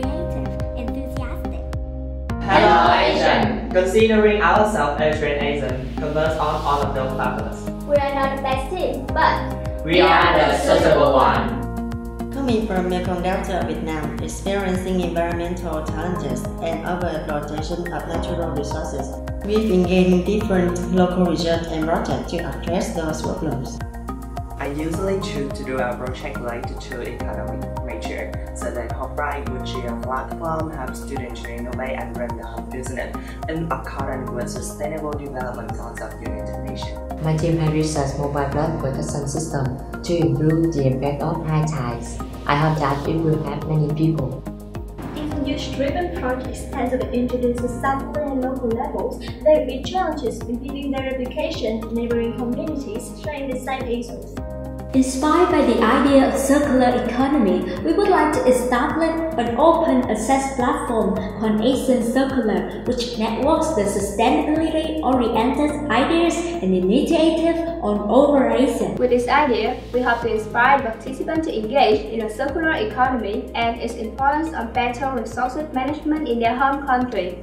creative, enthusiastic. Hello ASEAN! Considering ourselves Asian Asian converse on all of those factors. We are not the best team, but we, are the suitable one. Coming from the Delta, Vietnam, experiencing environmental challenges and overexploitation of natural resources, we've engaged different local research and projects to address those problems. I usually choose to do a project related to economic nature so that Hopbright would share a platform, help students to innovate and run the whole business in accordance with Sustainable Development Goals of United Nations. My team has researched mobile blood protection system to improve the effect of high tides. I hope that it will help many people. If youth-driven projects tend to be introduced at some and local levels, there will be challenges in building their replication in neighboring communities sharing the same issues. Inspired by the idea of circular economy, we would like to establish an open access platform called ASEAN Circular, which networks the sustainability-oriented ideas and initiatives on over ASEAN. With this idea, we hope to inspire participants to engage in a circular economy and its influence on better resource management in their home country.